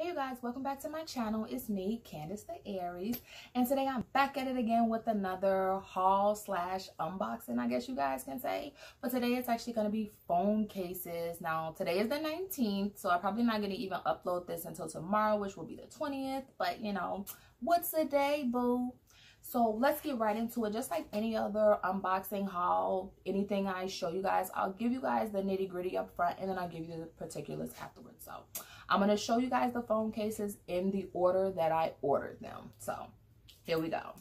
Hey you guys, welcome back to my channel. It's me, Candace the Aries, and today I'm back at it again with another haul slash unboxing, I guess you guys can say. But today it's actually going to be phone cases. Now, today is the 19th, so I'm probably not going to even upload this until tomorrow, which will be the 20th. But, you know, what's the day, boo? So let's get right into it. Just like any other unboxing haul, anything I show you guys, I'll give you guys the nitty gritty up front and then I'll give you the particulars afterwards. So I'm going to show you guys the phone cases in the order that I ordered them. So here we go.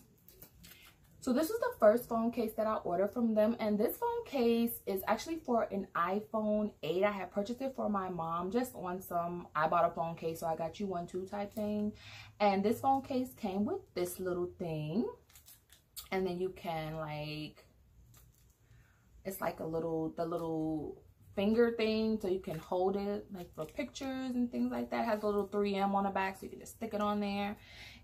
So this is the first phone case that I ordered from them. And this phone case is actually for an iPhone 8. I had purchased it for my mom just on some, I bought a phone case, so I got you one too type thing. And this phone case came with this little thing. And then you can like, it's like a little, the little finger thing so you can hold it like for pictures and things like that. It has a little 3M on the back so you can just stick it on there.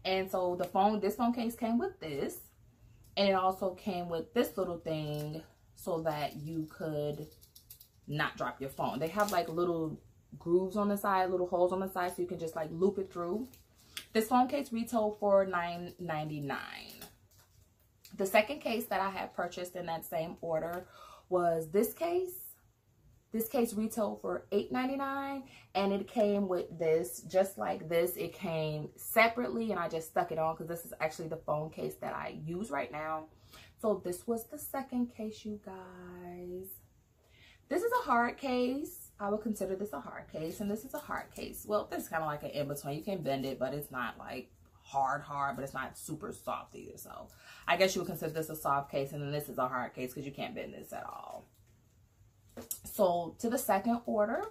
And so the phone, this phone case came with this. And it also came with this little thing so that you could not drop your phone. They have like little grooves on the side, little holes on the side so you can just like loop it through. This phone case retailed for $9.99. The second case that I had purchased in that same order was this case this case retailed for $8.99 and it came with this, just like this. It came separately and I just stuck it on because this is actually the phone case that I use right now. So this was the second case, you guys. This is a hard case. I would consider this a hard case and this is a hard case. Well, this is kind of like an in-between. You can bend it, but it's not like hard, hard, but it's not super soft either. So I guess you would consider this a soft case and then this is a hard case because you can't bend this at all. So to the second order,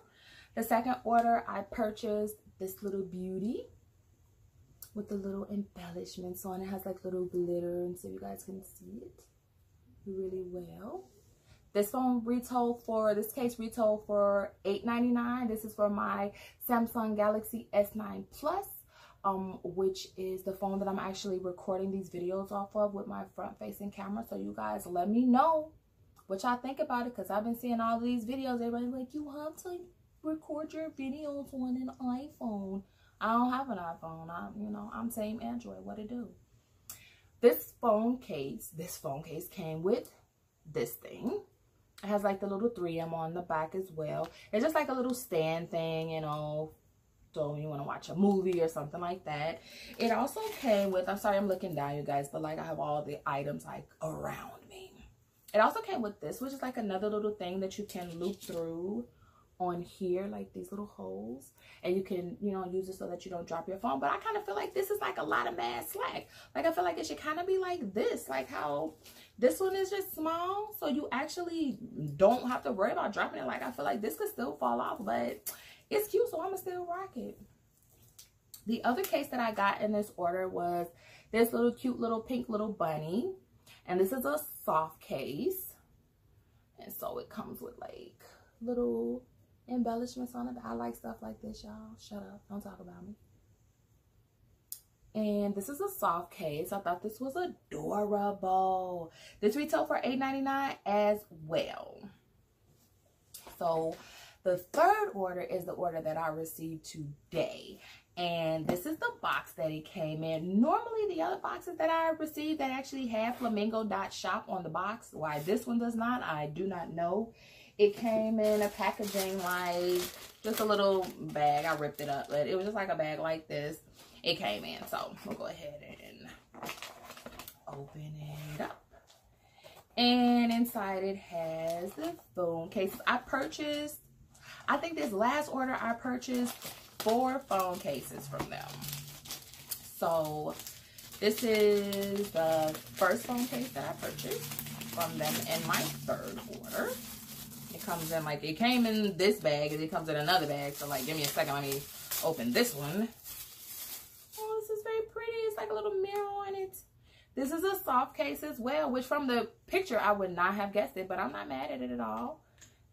the second order, I purchased this little beauty with the little embellishments on it. has like little glitter and so you guys can see it really well. This one retail for, this case retail for $8.99. This is for my Samsung Galaxy S9 Plus, um, which is the phone that I'm actually recording these videos off of with my front facing camera. So you guys let me know what y'all think about it because I've been seeing all these videos. Everybody's like, you have to record your videos on an iPhone. I don't have an iPhone. I'm, you know, I'm same Android. What to do? This phone case, this phone case came with this thing. It has like the little 3M on the back as well. It's just like a little stand thing, you know, so you want to watch a movie or something like that. It also came with, I'm sorry I'm looking down, you guys, but like I have all the items like around me. it also came with this, which is like another little thing that you can loop through on here, like these little holes. And you can, you know, use it so that you don't drop your phone. But I kind of feel like this is like a lot of mad slack. Like I feel like it should kind of be like this. Like how this one is just small. So you actually don't have to worry about dropping it. Like I feel like this could still fall off. But it's cute, so oh, I'm going to still rock it. The other case that I got in this order was this little cute little pink little bunny. And this is a soft case. And so it comes with like little embellishments on it. I like stuff like this, y'all. Shut up. Don't talk about me. And this is a soft case. I thought this was adorable. This retail for $8.99 as well. So the third order is the order that I received today. And this is the box that it came in. Normally the other boxes that i received that actually have flamingo dot shop on the box why this one does not i do not know. It came in a packaging like just a little bag. I ripped it up but it was just like a bag like this. It came in. So we'll go ahead and open it up. And inside it has the phone cases. i purchased i think this last order i purchased four phone cases from them. So this is the first phone case that I purchased from them in my third order. It comes in like, it came in this bag and it comes in another bag. So like, give me a second, let me open this one. Oh, this is very pretty. It's like a little mirror on it. This is a soft case as well, which from the picture, I would not have guessed it, but I'm not mad at it at all.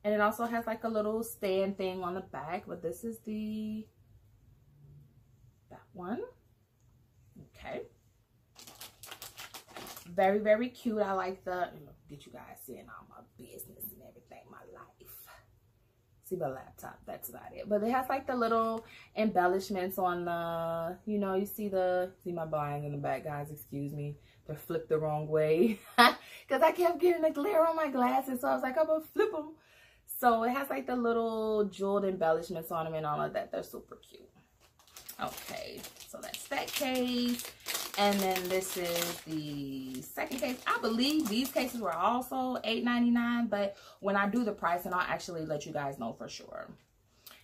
And it also has like a little stand thing on the back, but this is the that one. Okay. Very, very cute. I like the, you know, get you guys seeing all my business and everything, my life. see my laptop. That's about it. But it has like the little embellishments on the, you know, you see the, see my blinds in the back, guys. Excuse me. They're flipped the wrong way. Because I kept getting a glare on my glasses. So I was like, I'm going to flip them. So it has like the little jeweled embellishments on them and all of that. They're super cute. Okay, so that's that case. And then this is the second case. I believe these cases were also $8.99, but when I do the price, and I'll actually let you guys know for sure.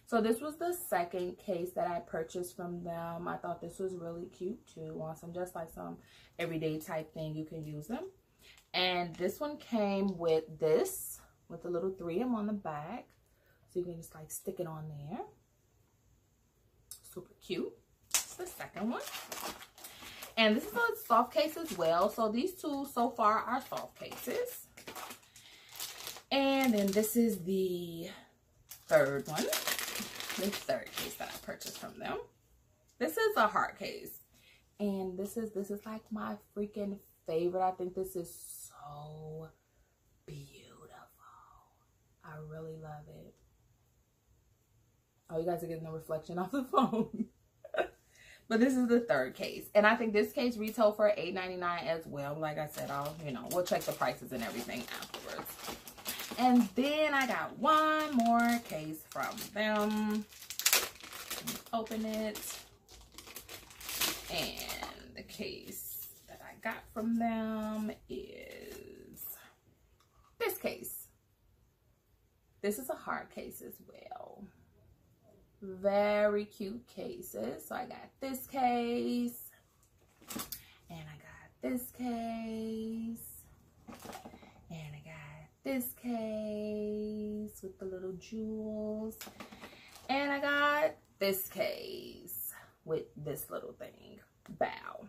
So this was the second case that I purchased from them. I thought this was really cute too. On some just like some everyday type thing, you can use them. And this one came with this, with a little 3M on the back. So you can just like stick it on there super cute. the second one. And this is a soft case as well. So these two so far are soft cases. And then this is the third one. The third case that I purchased from them. This is a hard case. And this is this is like my freaking favorite. I think this is so beautiful. I really love it. Oh, you guys are getting the reflection off the phone. but this is the third case. And I think this case retail for $8.99 as well. Like I said, I'll, you know, we'll check the prices and everything afterwards. And then I got one more case from them. Open it. And the case that I got from them is this case. This is a hard case as well very cute cases. So I got this case and I got this case and I got this case with the little jewels and I got this case with this little thing. Bow.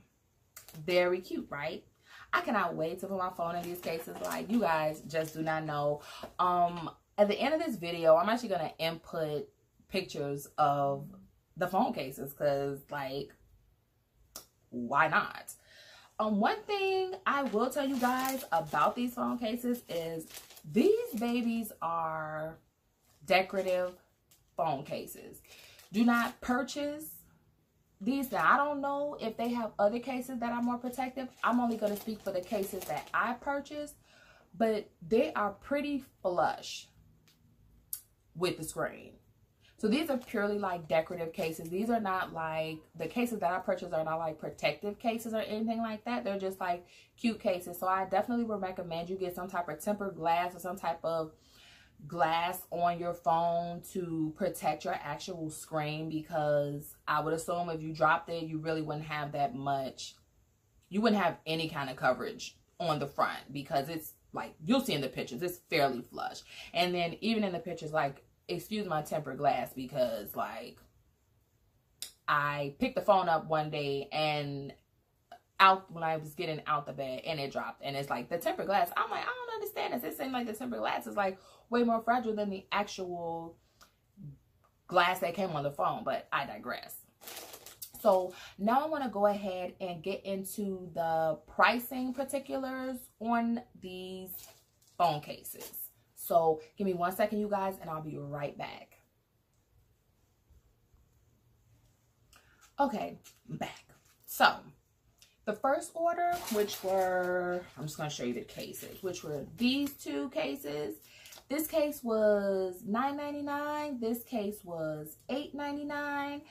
Very cute, right? I cannot wait to put my phone in these cases. Like, you guys just do not know. Um, at the end of this video, I'm actually going to input pictures of the phone cases because like why not? Um one thing i will tell you guys about these phone cases is these babies are decorative phone cases. Do not purchase these. Now i don't know if they have other cases that are more protective. I'm only going to speak for the cases that i purchased but they are pretty flush with the screen so these are purely like decorative cases. These are not like, the cases that I purchased are not like protective cases or anything like that. They're just like cute cases. So I definitely would recommend you get some type of tempered glass or some type of glass on your phone to protect your actual screen because I would assume if you dropped it, you really wouldn't have that much, you wouldn't have any kind of coverage on the front because it's like, you'll see in the pictures, it's fairly flush. And then even in the pictures, like excuse my tempered glass because like I picked the phone up one day and out when I was getting out the bed and it dropped and it's like the tempered glass. I'm like, I don't understand this. It seems like the tempered glass is like way more fragile than the actual glass that came on the phone, but I digress. So now I want to go ahead and get into the pricing particulars on these phone cases. So give me one second, you guys, and I'll be right back. Okay, back. So the first order, which were, I'm just going to show you the cases, which were these two cases. This case was $9.99. This case was $8.99.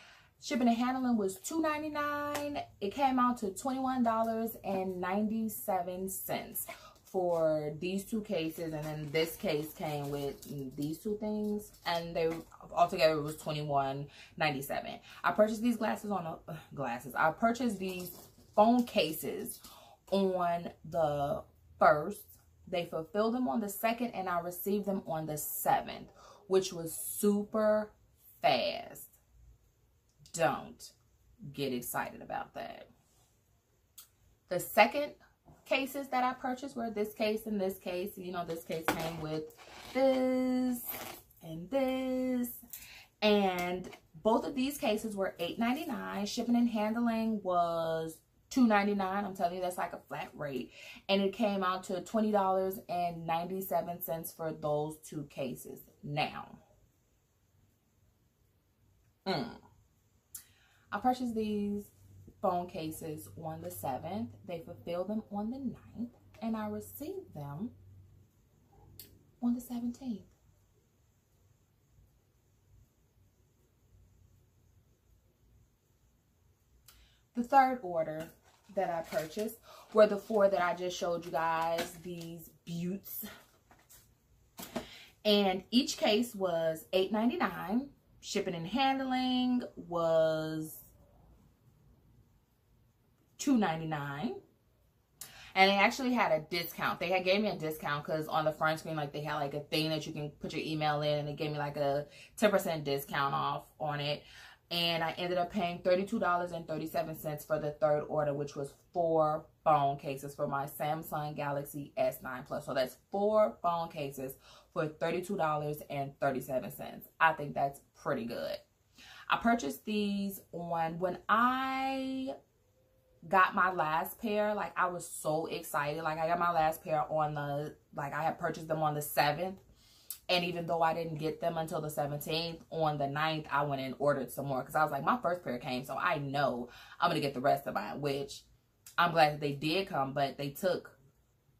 Shipping and handling was $2.99. It came out to $21.97 for these two cases and then this case came with these two things and they altogether it was 21.97 i purchased these glasses on uh, glasses. I purchased these phone cases on the first. They fulfilled them on the second and i received them on the seventh which was super fast. Don't get excited about that. The second cases that I purchased were this case and this case. You know, this case came with this and this. And both of these cases were $8.99. Shipping and handling was $2.99. I'm telling you, that's like a flat rate. And it came out to $20.97 for those two cases. Now, Mm. I purchased these phone cases on the 7th. They fulfilled them on the 9th. And I received them on the 17th. The third order that I purchased were the four that I just showed you guys. These buttes. And each case was $8.99. Shipping and handling was $2.99 and they actually had a discount. They had gave me a discount because on the front screen, like they had like a thing that you can put your email in, and they gave me like a 10% discount off on it. And I ended up paying $32.37 for the third order, which was four phone cases for my Samsung Galaxy S9 Plus. So that's four phone cases for $32.37. I think that's pretty good. I purchased these on when I got my last pair, like I was so excited. Like I got my last pair on the, like I had purchased them on the 7th. And even though I didn't get them until the 17th, on the 9th, I went and ordered some more. Because I was like, my first pair came, so I know I'm going to get the rest of mine. Which I'm glad that they did come, but they took,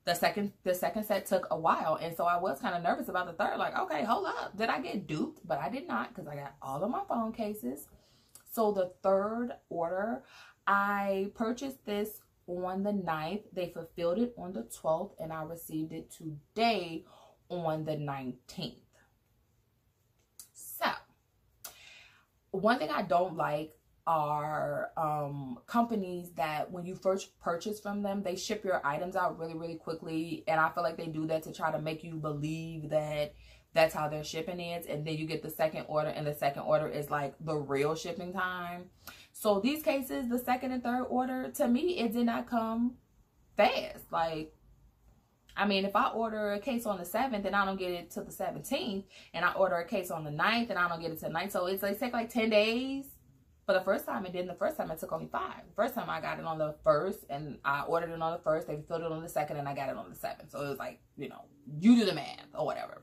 the second the second set took a while. And so I was kind of nervous about the third. Like, okay, hold up. Did I get duped? But I did not because I got all of my phone cases. So the third order, I purchased this on the 9th. They fulfilled it on the 12th and I received it today on the 19th. So, one thing I don't like are um, companies that when you first purchase from them, they ship your items out really, really quickly. And I feel like they do that to try to make you believe that that's how their shipping is. And then you get the second order and the second order is like the real shipping time. So these cases, the second and third order, to me, it did not come fast. Like, I mean, if I order a case on the 7th and I don't get it till the 17th, and I order a case on the 9th and I don't get it till the 9th, so it's like take like 10 days. But the first time it didn't. The first time it took only five. first time I got it on the first and I ordered it on the first. They filled it on the second and I got it on the seventh. So it was like, you know, you do the math or whatever.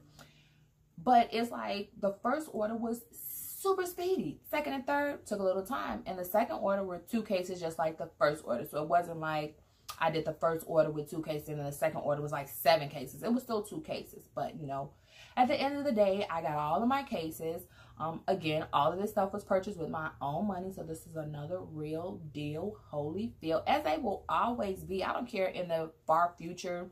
But it's like the first order was super speedy. Second and third took a little time. And the second order were two cases just like the first order. So it wasn't like I did the first order with two cases and then the second order was like seven cases. It was still two cases. But, you know, at the end of the day, I got all of my cases. Um, again, all of this stuff was purchased with my own money. So this is another real deal, holy feel, as they will always be. I don't care in the far future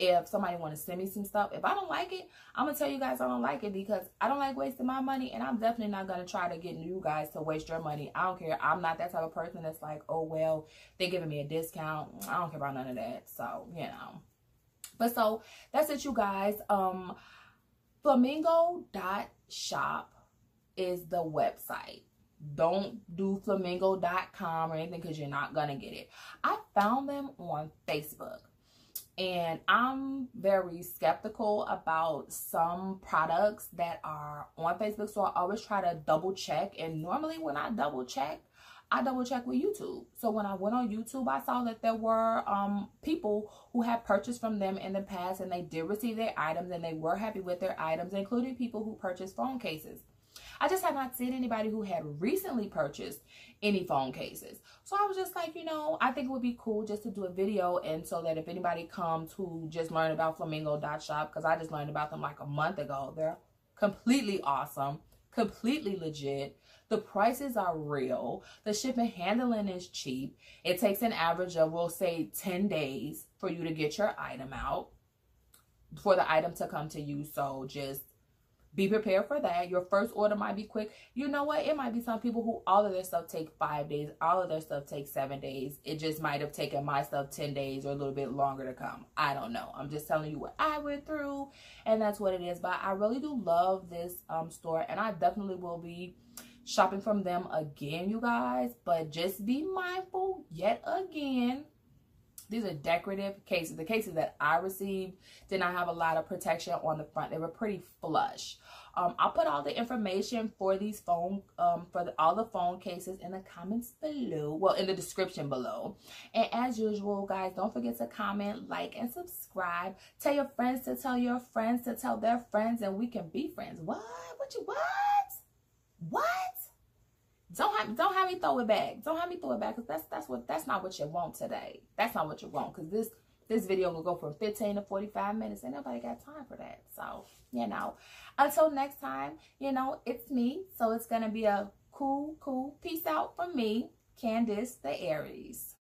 if somebody want to send me some stuff if i don't like it i'm gonna tell you guys i don't like it because i don't like wasting my money and i'm definitely not gonna try to get you guys to waste your money. I don't care. I'm not that type of person that's like oh well they're giving me a discount. I don't care about none of that. So you know. But so that's it you guys. Um flamingo dot shop is the website. Don't do flamingo.com or anything because you're not gonna get it. I found them on facebook and I'm very skeptical about some products that are on Facebook. So I always try to double check. And normally when I double check, I double check with YouTube. So when I went on YouTube, I saw that there were um, people who had purchased from them in the past and they did receive their items and they were happy with their items, including people who purchased phone cases. I just have not seen anybody who had recently purchased any phone cases. So I was just like, you know, I think it would be cool just to do a video and so that if anybody comes who just learned about flamingo.shop, because I just learned about them like a month ago, they're completely awesome, completely legit. The prices are real. The shipping handling is cheap. It takes an average of, we'll say, 10 days for you to get your item out, for the item to come to you. So just be prepared for that. Your first order might be quick. You know what? It might be some people who all of their stuff take five days. All of their stuff takes seven days. It just might have taken my stuff 10 days or a little bit longer to come. I don't know. I'm just telling you what I went through and that's what it is. But I really do love this um, store and I definitely will be shopping from them again, you guys. But just be mindful yet again these are decorative cases. The cases that I received did not have a lot of protection on the front. They were pretty flush. Um, I'll put all the information for these phone, um, for the, all the phone cases in the comments below. Well, in the description below. And as usual, guys, don't forget to comment, like, and subscribe. Tell your friends to tell your friends to tell their friends, and we can be friends. What? What you, what? What? Don't have don't have me throw it back. Don't have me throw it back because that's that's what that's not what you want today. That's not what you want because this this video will go from 15 to 45 minutes and nobody got time for that. So, you know, until next time, you know, it's me. So it's to be a cool, cool peace out from me, Candace the Aries.